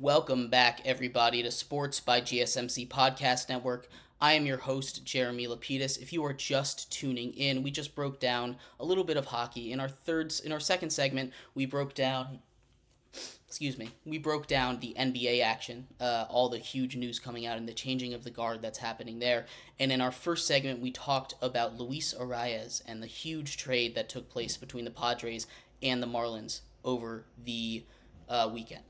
Welcome back, everybody, to Sports by GSMC Podcast Network. I am your host, Jeremy Lapidus. If you are just tuning in, we just broke down a little bit of hockey. In our third, in our second segment, we broke down. Excuse me. We broke down the NBA action, uh, all the huge news coming out, and the changing of the guard that's happening there. And in our first segment, we talked about Luis Arraez and the huge trade that took place between the Padres and the Marlins over the uh, weekend.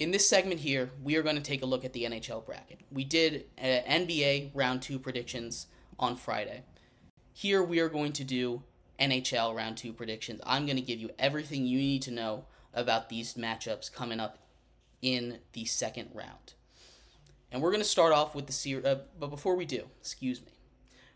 In this segment here, we are going to take a look at the NHL bracket. We did uh, NBA round two predictions on Friday. Here we are going to do NHL round two predictions. I'm going to give you everything you need to know about these matchups coming up in the second round. And we're going to start off with the series, uh, but before we do, excuse me,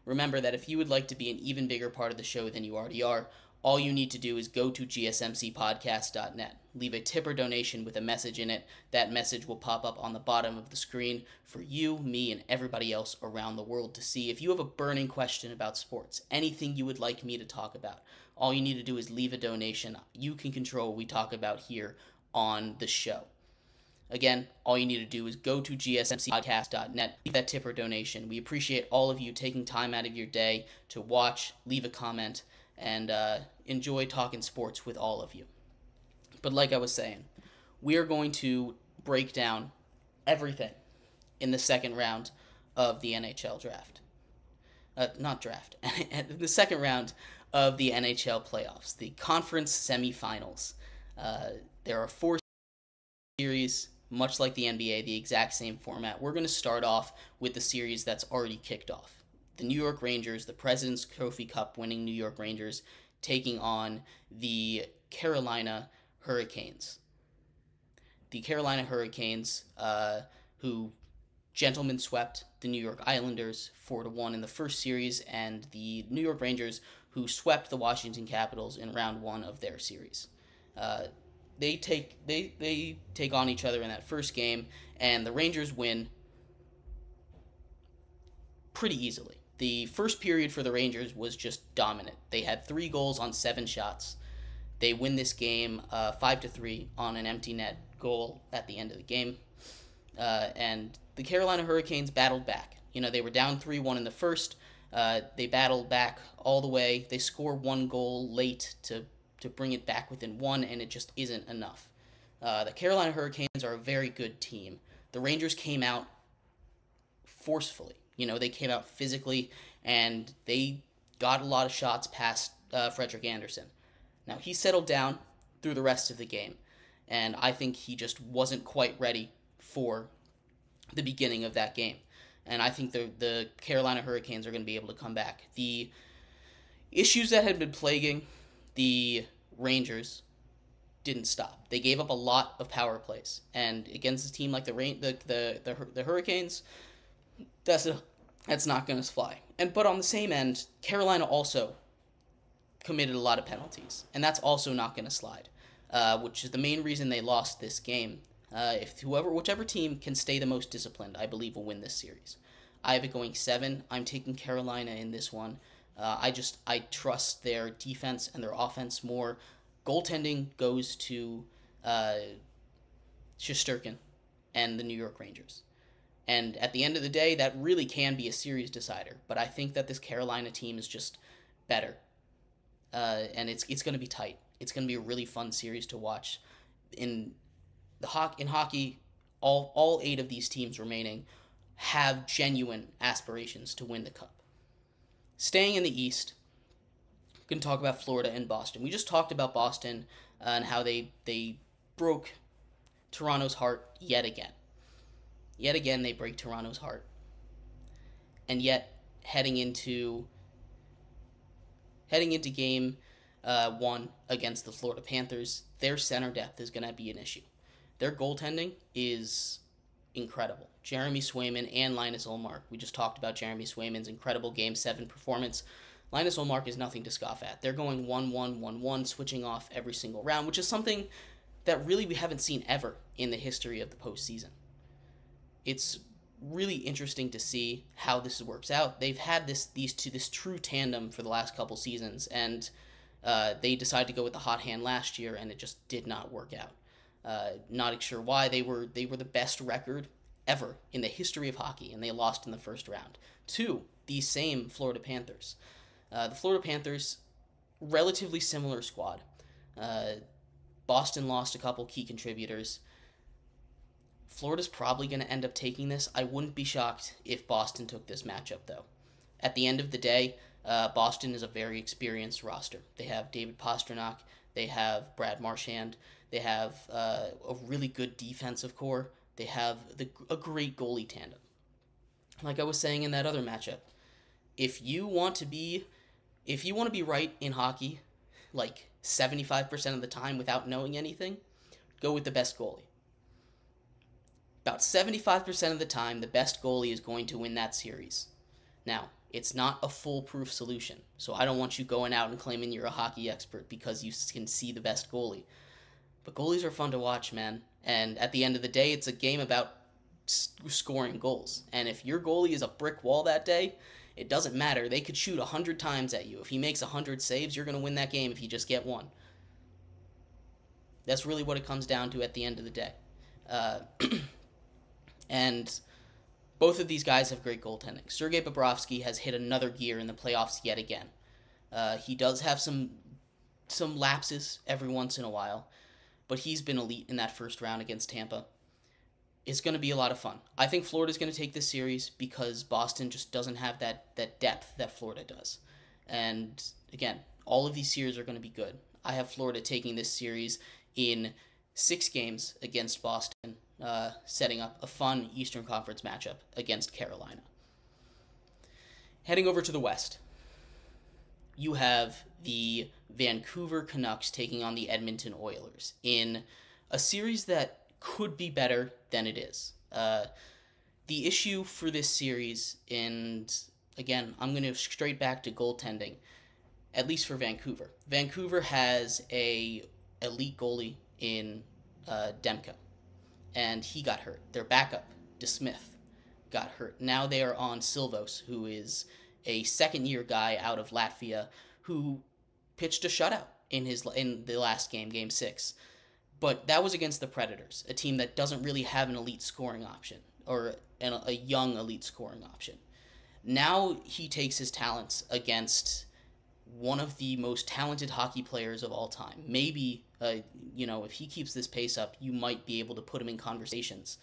remember that if you would like to be an even bigger part of the show than you already are, all you need to do is go to gsmcpodcast.net. Leave a tip or donation with a message in it. That message will pop up on the bottom of the screen for you, me, and everybody else around the world to see. If you have a burning question about sports, anything you would like me to talk about, all you need to do is leave a donation. You can control what we talk about here on the show. Again, all you need to do is go to gsmcpodcast.net, leave that tip or donation. We appreciate all of you taking time out of your day to watch, leave a comment, and uh, enjoy talking sports with all of you. But like I was saying, we are going to break down everything in the second round of the NHL draft. Uh, not draft, the second round of the NHL playoffs, the conference semifinals. Uh, there are four series, much like the NBA, the exact same format. We're going to start off with the series that's already kicked off the New York Rangers, the President's Trophy Cup winning New York Rangers, taking on the Carolina Hurricanes. The Carolina Hurricanes, uh, who gentlemen swept the New York Islanders four to one in the first series, and the New York Rangers, who swept the Washington Capitals in round one of their series. Uh, they take they they take on each other in that first game, and the Rangers win pretty easily the first period for the Rangers was just dominant. They had three goals on seven shots. They win this game uh, five to three on an empty net goal at the end of the game. Uh, and the Carolina Hurricanes battled back. You know, they were down 3 1 in the first. Uh, they battled back all the way. They score one goal late to, to bring it back within one, and it just isn't enough. Uh, the Carolina Hurricanes are a very good team. The Rangers came out forcefully. You know, they came out physically and they got a lot of shots past uh, Frederik Andersen. Now, he settled down through the rest of the game, and I think he just wasn't quite ready for the beginning of that game. And I think the, the Carolina Hurricanes are going to be able to come back. The issues that had been plaguing the Rangers didn't stop. They gave up a lot of power plays, and against a team like the the the the, the Hurricanes, that's a, that's not going to fly. And but on the same end, Carolina also committed a lot of penalties, and that's also not going to slide. Uh, which is the main reason they lost this game. Uh, if whoever, whichever team can stay the most disciplined, I believe will win this series. I have it going seven. I'm taking Carolina in this one. Uh, I just I trust their defense and their offense more. Goaltending goes to uh, Shesterkin and the New York Rangers. And at the end of the day, that really can be a series decider. But I think that this Carolina team is just better, uh, and it's it's going to be tight. It's going to be a really fun series to watch. In the ho- in hockey, all all eight of these teams remaining have genuine aspirations to win the cup. Staying in the East, we can talk about Florida and Boston. We just talked about Boston uh, and how they they broke Toronto's heart yet again. Yet again, they break Toronto's heart. And yet, heading into heading into game uh, one against the Florida Panthers, their center depth is going to be an issue. Their goaltending is incredible. Jeremy Swayman and Linus Ullmark. We just talked about Jeremy Swayman's incredible Game 7 performance. Linus Ullmark is nothing to scoff at. They're going 1 1 1 1, switching off every single round, which is something that really we haven't seen ever in the history of the postseason it's really interesting to see how this works out. They've had this these two this true tandem for the last couple seasons, and uh, they decided to go with the hot hand last year, and it just did not work out. Uh, not sure why they were they were the best record ever in the history of hockey, and they lost in the first round to these same Florida Panthers. Uh, the Florida Panthers, relatively similar squad. Uh, Boston lost a couple key contributors. Florida's probably going to end up taking this. I wouldn't be shocked if Boston took this matchup, though. At the end of the day, uh, Boston is a very experienced roster. They have David Pastrnak, they have Brad Marchand, they have uh, a really good defensive core, they have the, a great goalie tandem. Like I was saying in that other matchup, if you want to be, if you want to be right in hockey, like 75% of the time without knowing anything, go with the best goalie. About 75% of the time, the best goalie is going to win that series. Now, it's not a foolproof solution, so I don't want you going out and claiming you're a hockey expert because you can see the best goalie. But goalies are fun to watch, man. And at the end of the day, it's a game about scoring goals. And if your goalie is a brick wall that day, it doesn't matter. They could shoot 100 times at you. If he makes 100 saves, you're going to win that game if you just get one. That's really what it comes down to at the end of the day. Uh, and both of these guys have great goaltending. Sergei Bobrovsky has hit another gear in the playoffs yet again. Uh, he does have some some lapses every once in a while, but he's been elite in that first round against Tampa. It's going to be a lot of fun. I think Florida's going to take this series because Boston just doesn't have that that depth that Florida does. And again, all of these series are going to be good. I have Florida taking this series in six games against Boston, uh, setting up a fun Eastern Conference matchup against Carolina. Heading over to the West, you have the Vancouver Canucks taking on the Edmonton Oilers in a series that could be better than it is. Uh, the issue for this series, and again, I'm going to straight back to goaltending, at least for Vancouver. Vancouver has a elite goalie in uh, Demko, and he got hurt. Their backup, DeSmith, got hurt. Now they are on Silvos, who is a second year guy out of Latvia who pitched a shutout in his in the last game, game six. But that was against the Predators, a team that doesn't really have an elite scoring option or an, a young elite scoring option. Now he takes his talents against one of the most talented hockey players of all time. Maybe, uh, you know, if he keeps this pace up, you might be able to put him in conversations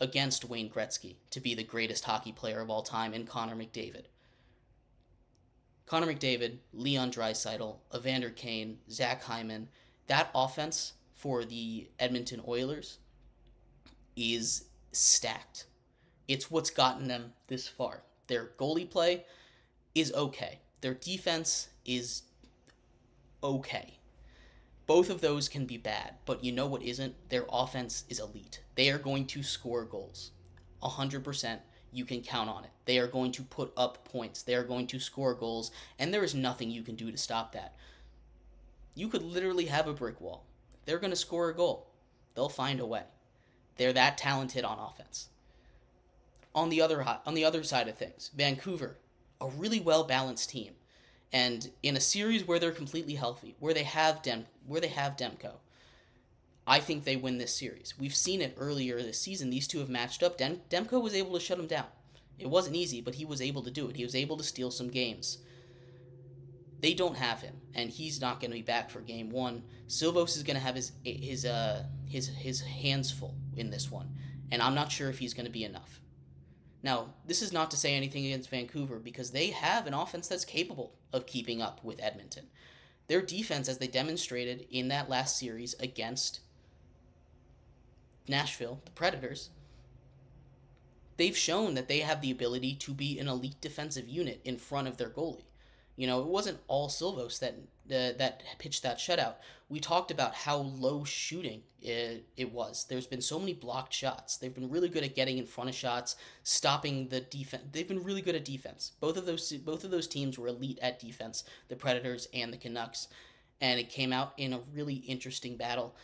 against Wayne Gretzky to be the greatest hockey player of all time and Connor McDavid. Connor McDavid, Leon Draisaitl, Evander Kane, Zach Hyman, that offense for the Edmonton Oilers is stacked. It's what's gotten them this far. Their goalie play is okay. Their defense is okay. Both of those can be bad, but you know what isn't? Their offense is elite. They are going to score goals. 100% you can count on it. They are going to put up points. They are going to score goals, and there is nothing you can do to stop that. You could literally have a brick wall. They're going to score a goal. They'll find a way. They're that talented on offense. On the other on the other side of things, Vancouver, a really well balanced team, and in a series where they're completely healthy, where they have Dem where they have Demko, I think they win this series. We've seen it earlier this season. These two have matched up. Dem- Demko was able to shut him down. It wasn't easy, but he was able to do it. He was able to steal some games. They don't have him, and he's not going to be back for game one. Silvos is going to have his his uh his his hands full in this one, and I'm not sure if he's going to be enough. Now, this is not to say anything against Vancouver because they have an offense that's capable of keeping up with Edmonton. Their defense, as they demonstrated in that last series against Nashville, the Predators, they've shown that they have the ability to be an elite defensive unit in front of their goalie. You know, it wasn't all Silvos that uh, that pitched that shutout. We talked about how low shooting it, it was. There's been so many blocked shots. They've been really good at getting in front of shots, stopping the defense. They've been really good at defense. Both of those both of those teams were elite at defense, the Predators and the Canucks, and it came out in a really interesting battle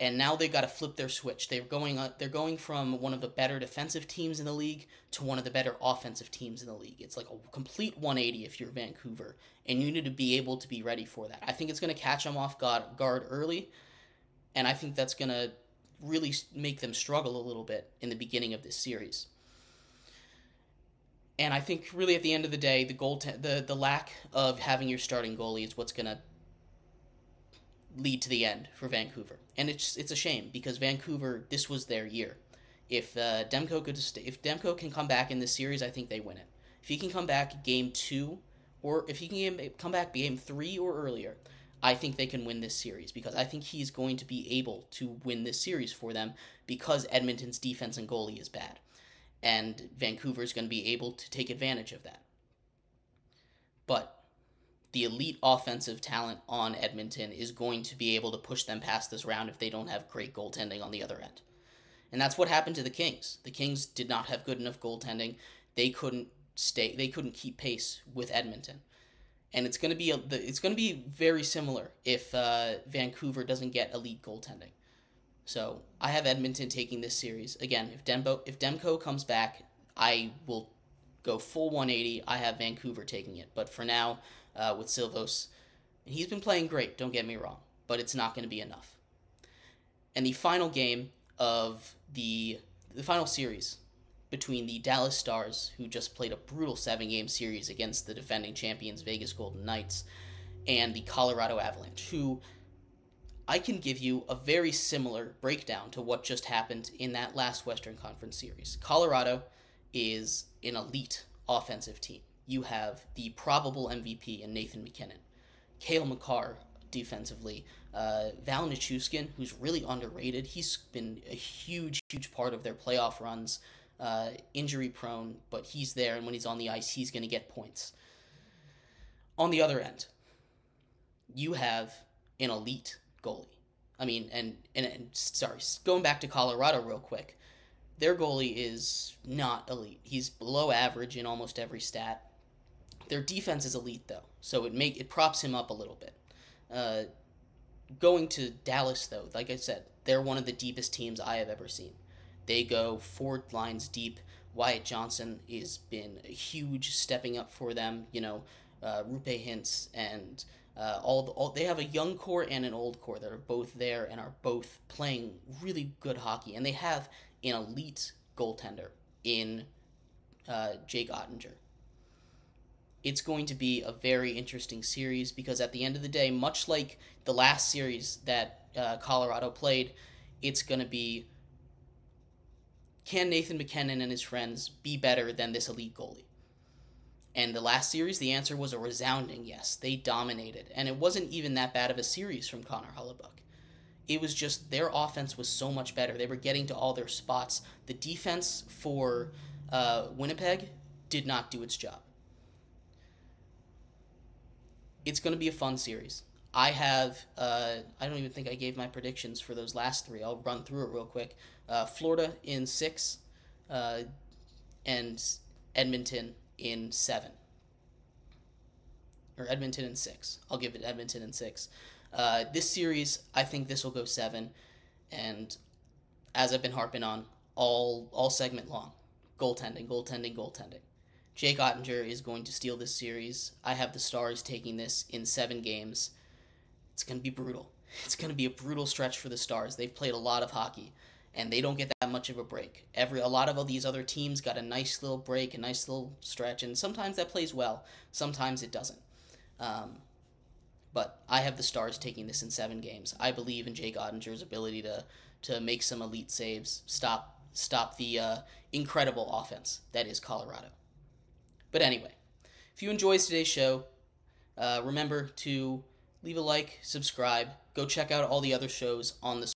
and now they've got to flip their switch. They're going uh, they're going from one of the better defensive teams in the league to one of the better offensive teams in the league. It's like a complete 180 if you're Vancouver, and you need to be able to be ready for that. I think it's going to catch them off guard, guard early, And I think that's going to really make them struggle a little bit in the beginning of this series. And I think really at the end of the day, the goal the the lack of having your starting goalie is what's going to lead to the end for Vancouver. And it's it's a shame because Vancouver this was their year. If uh, Demko could if Demko can come back in this series, I think they win it. If he can come back game 2 or if he can come back game 3 or earlier, I think they can win this series because I think he's going to be able to win this series for them because Edmonton's defense and goalie is bad. And Vancouver is going to be able to take advantage of that. But the elite offensive talent on Edmonton is going to be able to push them past this round if they don't have great goaltending on the other end. And that's what happened to the Kings. The Kings did not have good enough goaltending. They couldn't stay they couldn't keep pace with Edmonton and it's going to be a, it's going to be very similar if uh, Vancouver doesn't get elite goaltending. So I have Edmonton taking this series again. If Dembo if Demko comes back, I will go full 180. I have Vancouver taking it, but for now, uh, with Silvos, he's been playing great. Don't get me wrong, but it's not going to be enough. And the final game of the the final series between the Dallas Stars, who just played a brutal seven game series against the defending champions Vegas Golden Knights, and the Colorado Avalanche, who I can give you a very similar breakdown to what just happened in that last Western Conference series. Colorado is an elite offensive team. You have the probable MVP in Nathan MacKinnon, Cale Makar defensively, uh, Val Nichushkin, who's really underrated. He's been a huge, huge part of their playoff runs uh, injury prone, but he's there, and when he's on the ice, he's going to get points. On the other end, you have an elite goalie. I mean, and, and, and sorry, going back to Colorado real quick, their goalie is not elite. He's below average in almost every stat. Their defense is elite though, so it make it props him up a little bit. Uh, going to Dallas though, like I said, they're one of the deepest teams I have ever seen. They go four lines deep. Wyatt Johnston has been a huge stepping up for them. You know, uh, Roope Hintz and uh, all, the, all they have a young core and an old core that are both there and are both playing really good hockey. And they have an elite goaltender in uh, Jake Oettinger. It's going to be a very interesting series because at the end of the day, much like the last series that uh, Colorado played, it's going to be can Nathan MacKinnon and his friends be better than this elite goalie? And the last series, the answer was a resounding yes. They dominated. And it wasn't even that bad of a series from Connor Hellebuyck. It was just their offense was so much better. They were getting to all their spots. The defense for uh, Winnipeg did not do its job. It's going to be a fun series. I have, uh, I don't even think I gave my predictions for those last three. I'll run through it real quick. Uh, Florida in six, uh, and Edmonton in seven. Or Edmonton in six. I'll give it Edmonton in six. Uh, this series, I think this will go seven, and as I've been harping on all all segment long, goaltending, goaltending, goaltending. Jake Oettinger is going to steal this series. I have the Stars taking this in seven games. It's going to be brutal. It's going to be a brutal stretch for the Stars. They've played a lot of hockey and they don't get that much of a break. Every a lot of all these other teams got a nice little break, a nice little stretch, and sometimes that plays well, sometimes it doesn't. Um, but I have the Stars taking this in seven games. I believe in Jake Oettinger's ability to to make some elite saves, stop stop the uh, incredible offense that is Colorado. But anyway, if you enjoyed today's show, uh, remember to leave a like, subscribe, go check out all the other shows on the